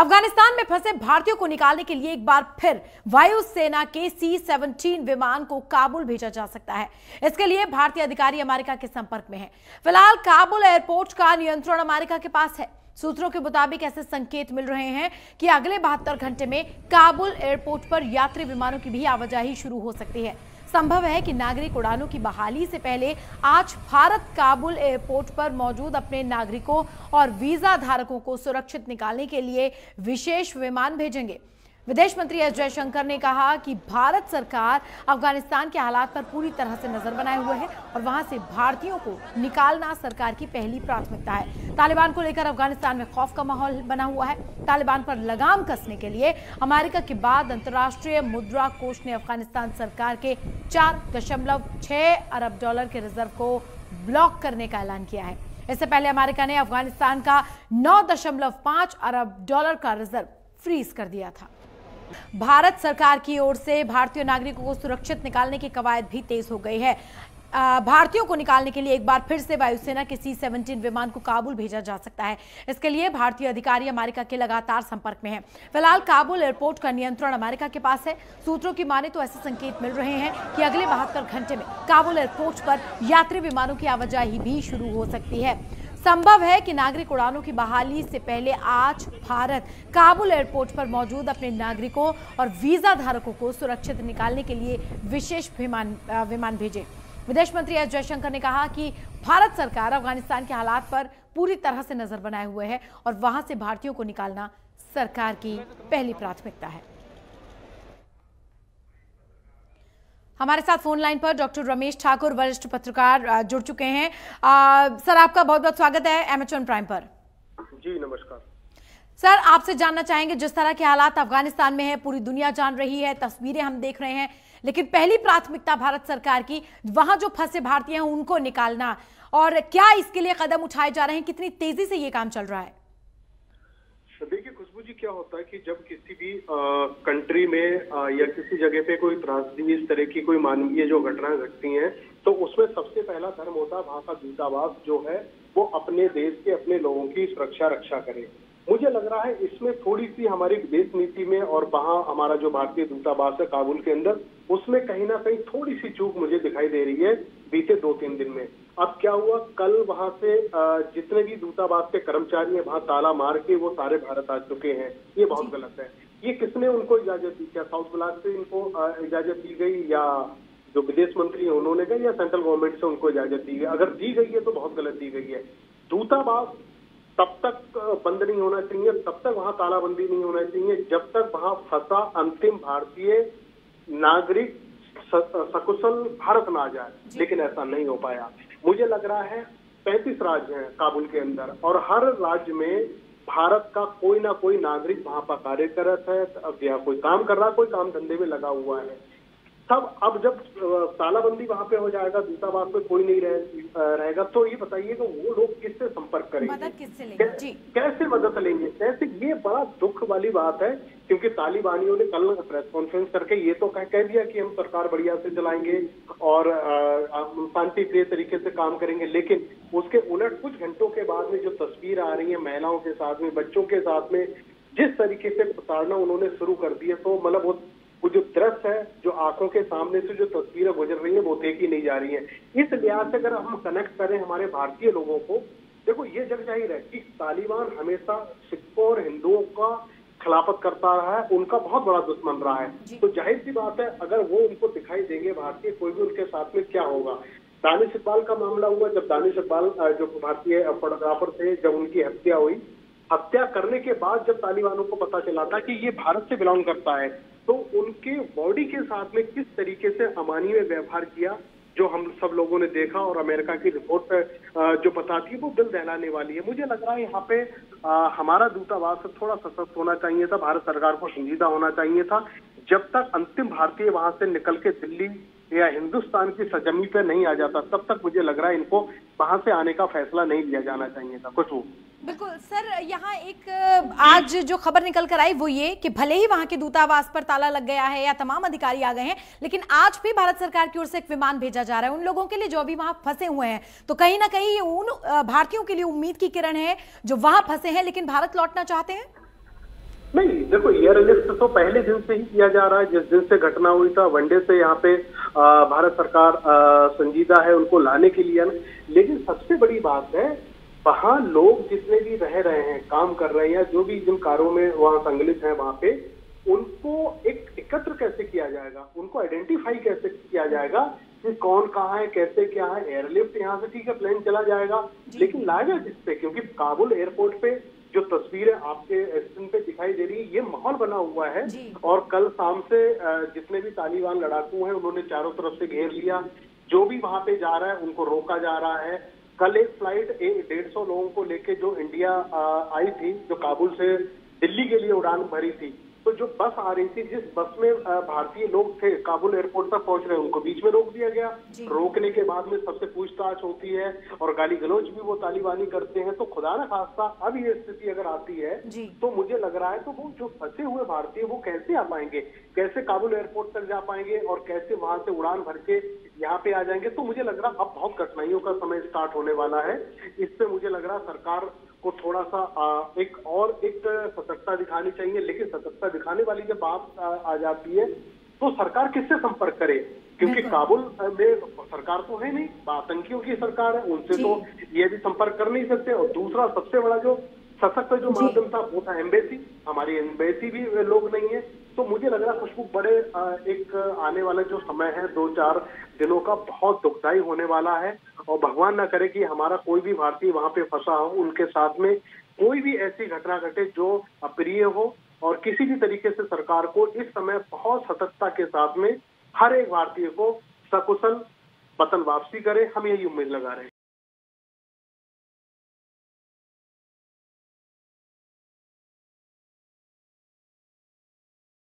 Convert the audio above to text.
अफ़गानिस्तान में फंसे भारतीयों को निकालने के लिए एक बार फिर वायुसेना के सी सेवनटीन विमान को काबुल भेजा जा सकता है। इसके लिए भारतीय अधिकारी अमेरिका के संपर्क में हैं। फ़िलहाल काबुल एयरपोर्ट का नियंत्रण अमेरिका के पास है। सूत्रों के मुताबिक ऐसे संकेत मिल रहे हैं कि अगले बहत्तर घंटे में काबुल एयरपोर्ट पर यात्री विमानों की भी आवाजाही शुरू हो सकती है। संभव है कि नागरिक उड़ानों की बहाली से पहले आज भारत काबुल एयरपोर्ट पर मौजूद अपने नागरिकों और वीज़ा धारकों को सुरक्षित निकालने के लिए विशेष विमान भेजेंगे। विदेश मंत्री एस जयशंकर ने कहा कि भारत सरकार अफ़गानिस्तान के हालात पर पूरी तरह से नज़र बनाए हुए है और वहाँ से भारतीयों को निकालना सरकार की पहली प्राथमिकता है। तालिबान को लेकर अफ़गानिस्तान में खौफ का माहौल बना हुआ है। तालिबान पर लगाम कसने के लिए अमेरिका के बाद अंतर्राष्ट्रीय मुद्रा कोष ने अफ़गानिस्तान सरकार के चार दशमलव छह अरब डॉलर के रिज़र्व को ब्लॉक करने का ऐलान किया है। इससे पहले अमेरिका ने अफ़गानिस्तान का नौ दशमलव पाँच अरब डॉलर का रिज़र्व फ्रीज कर दिया था। भारत सरकार की ओर से भारतीय नागरिकों को सुरक्षित निकालने की कवायद भी तेज हो गई है। भारतीयों को निकालने के लिए एक बार फिर से वायुसेना के सी सेवनटीन विमान को काबुल भेजा जा सकता है। इसके लिए भारतीय अधिकारी अमेरिका के लगातार संपर्क में हैं। फ़िलहाल काबुल एयरपोर्ट का नियंत्रण अमेरिका के पास है। सूत्रों की माने तो ऐसे संकेत मिल रहे हैं कि अगले बहत्तर घंटे में काबुल एयरपोर्ट पर यात्री विमानों की आवाजाही भी शुरू हो सकती है। संभव है कि नागरिक उड़ानों की बहाली से पहले आज भारत काबुल एयरपोर्ट पर मौजूद अपने नागरिकों और वीज़ा धारकों को सुरक्षित निकालने के लिए विशेष विमान विमान भेजे। विदेश मंत्री एस जयशंकर ने कहा कि भारत सरकार अफ़गानिस्तान के हालात पर पूरी तरह से नज़र बनाए हुए है और वहाँ से भारतीयों को निकालना सरकार की पहली प्राथमिकता है। हमारे साथ फ़ोन लाइन पर डॉक्टर रमेश ठाकुर वरिष्ठ पत्रकार जुड़ चुके हैं। आ, सर आपका बहुत बहुत स्वागत है एमएचएन प्राइम पर। जी नमस्कार। सर आपसे जानना चाहेंगे जिस तरह के हालात अफ़गानिस्तान में है पूरी दुनिया जान रही है तस्वीरें हम देख रहे हैं लेकिन पहली प्राथमिकता भारत सरकार की वहाँ जो फंसे भारतीय हैं उनको निकालना और क्या इसके लिए कदम उठाए जा रहे हैं कितनी तेज़ी से ये काम चल रहा है? जी क्या होता है कि जब किसी भी कंट्री में आ, या किसी जगह पे कोई त्रासदी इस तरह की कोई मानवीय जो घटनाएँ घटती हैं तो उसमें सबसे पहला धर्म होता है वहाँ का दूतावास जो है वो अपने देश के अपने लोगों की सुरक्षा रक्षा करे। मुझे लग रहा है इसमें थोड़ी सी हमारी विदेश नीति में और वहाँ हमारा जो भारतीय दूतावास है काबुल के अंदर उसमें कहीं ना कहीं थोड़ी सी चूक मुझे दिखाई दे रही है बीते दो तीन दिन में। अब क्या हुआ? कल वहाँ से जितने भी दूतावास के कर्मचारी हैं वहाँ ताला मार के वो सारे भारत आ चुके हैं। ये बहुत गलत है। ये किसने उनको इजाज़त दी? क्या साउथ ब्लॉक से इनको इजाज़त दी गई या जो विदेश मंत्री है उन्होंने गई या सेंट्रल गवर्नमेंट से उनको इजाज़त दी गई? अगर दी गई है तो बहुत गलत दी गई है। दूतावास तब तक बंद नहीं होना चाहिए तब तक वहाँ तालाबंदी नहीं होना चाहिए। जब तक वहाँ फंसा अंतिम भारतीय नागरिक सकुशल भारत में आ जाए लेकिन ऐसा नहीं हो पाया। मुझे लग रहा है पैंतीस राज्य हैं काबुल के अंदर और हर राज्य में भारत का कोई ना कोई नागरिक वहाँ पर कार्यरत है या कोई काम कर रहा है कोई काम धंधे में लगा हुआ है। तब अब जब तालाबंदी वहाँ पे हो जाएगा दूतावास में कोई नहीं रह, रहेगा तो ये बताइए कि वो लोग किससे संपर्क करेंगे? मदद किससे लेंगे? जी। कैसे मदद लेंगे? ऐसे ये बड़ा दुख वाली बात है क्योंकि तालिबानियों ने कल प्रेस कॉन्फ्रेंस करके ये तो कह, कह दिया कि हम सरकार बढ़िया से चलाएँगे और शांति प्रिय तरीके से काम करेंगे लेकिन उसके उलट कुछ घंटों के बाद में जो तस्वीर आ रही है महिलाओं के साथ में बच्चों के साथ में जिस तरीके से प्रताड़ना उन्होंने शुरू कर दी है तो मतलब वो वो जो दृश्य है जो आँखों के सामने से जो तस्वीरें गुजर रही है वो देखी नहीं जा रही है। इस लिहाज से अगर हम कनेक्ट करें हमारे भारतीय लोगों को देखो ये जग ज़ाहिर है कि तालिबान हमेशा सिखों और हिंदुओं का खिलाफत करता रहा है उनका बहुत बड़ा दुश्मन रहा है। तो ज़ाहिर सी बात है अगर वो उनको दिखाई देंगे भारतीय कोई भी उनके साथ में क्या होगा? दानिश इकबाल का मामला हुआ जब दानिश इकबाल जो भारतीय फोटोग्राफर थे जब उनकी हत्या हुई हत्या करने के बाद जब तालिबानों को पता चला था कि ये भारत से बिलोंग करता है तो उनके बॉडी के साथ में किस तरीके से अमानी अमानवीय व्यवहार किया, जो हम सब लोगों ने देखा और अमेरिका की रिपोर्ट जो बताती है, वो दिल दहलाने वाली है। मुझे लग रहा है यहाँ पे हमारा दूतावास थोड़ा सशक्त होना चाहिए था, भारत सरकार को संजीदा होना चाहिए था। जब तक अंतिम भारतीय वहाँ से निकल के दिल्ली या हिंदुस्तान की सजमी पे नहीं आ जाता, तब तक मुझे लग रहा है इनको वहाँ से आने का फैसला नहीं लिया जाना चाहिए था। कुछ बिल्कुल, सर, यहाँ एक आज जो खबर निकल कर आई वो ये कि भले ही वहाँ के दूतावास पर ताला लग गया है या तमाम अधिकारी आ गए हैं, लेकिन आज भी भारत सरकार की ओर से एक विमान भेजा जा रहा है। उन लोगों के लिए जो अभी वहाँ फंसे हुए हैं तो कहीं ना कहीं ये उन भारतीयों के लिए उम्मीद की किरण है जो वहाँ फंसे हैं, लेकिन भारत लौटना चाहते हैं? नहीं, देखो एयरलिफ्ट तो पहले दिन से ही किया जा रहा है। जिस दिन से घटना हुई था, वनडे से यहाँ पे भारत सरकार संजीदा है उनको लाने के लिए। लेकिन सबसे बड़ी बात है वहाँ लोग जितने भी रह रहे हैं काम कर रहे हैं या जो भी जिन कारों में वहाँ संगलित हैं वहाँ पे उनको एक एकत्र कैसे किया जाएगा? उनको आइडेंटिफाई कैसे किया जाएगा कि कौन कहाँ है कैसे क्या है? एयरलिफ्ट यहाँ से ठीक है प्लेन चला जाएगा। लेकिन लाएगा जिससे क्योंकि काबुल एयरपोर्ट पे जो तस्वीरें आपके स्क्रीन पे दिखाई दे रही है ये माहौल बना हुआ है। और कल शाम से जितने भी तालिबान लड़ाकू हैं उन्होंने चारों तरफ़ से घेर लिया। जो भी वहाँ पे जा रहा है उनको रोका जा रहा है। कल एक फ़्लाइट एक डेढ़ सौ लोगों को लेके जो इंडिया आई थी, जो काबुल से दिल्ली के लिए उड़ान भरी थी तो जो बस आ रही थी जिस बस में भारतीय लोग थे काबुल एयरपोर्ट तक पहुँच रहे उनको बीच में रोक दिया गया। रोकने के बाद में सबसे पूछताछ होती है और गाली गलोच भी वो तालिबानी करते हैं। तो खुदा न खास्ता अब ये स्थिति अगर आती है तो मुझे लग रहा है तो वो जो फंसे हुए भारतीय वो कैसे आ पाएँगे? कैसे काबुल एयरपोर्ट तक जा पाएँगे और कैसे वहाँ से उड़ान भर के यहाँ पे आ जाएँगे? तो मुझे लग रहा अब बहुत कठिनाइयों का समय स्टार्ट होने वाला है। इससे मुझे लग रहा सरकार को थोड़ा सा एक और एक सतर्कता दिखानी चाहिए लेकिन सतर्कता दिखाने वाली जब बात आ जाती है तो सरकार किससे संपर्क करे? क्योंकि काबुल में सरकार तो है नहीं आतंकियों की सरकार है उनसे तो ये भी संपर्क कर नहीं सकते। और दूसरा सबसे बड़ा जो सशक्त जो माध्यम था वो था एम्बेसी। हमारी एम्बेसी भी लोग नहीं है। तो मुझे लग रहा खुशबू बड़े एक आने वाला जो समय है, दो चार दिनों का बहुत दुखदायी होने वाला है। और भगवान ना करे कि हमारा कोई भी भारतीय वहाँ पे फंसा हो, उनके साथ में कोई भी ऐसी घटना घटे जो अप्रिय हो। और किसी भी तरीके से सरकार को इस समय बहुत सतर्कता के साथ में हर एक भारतीय को सकुशल वतन वापसी करे, हम यही उम्मीद लगा रहे हैं।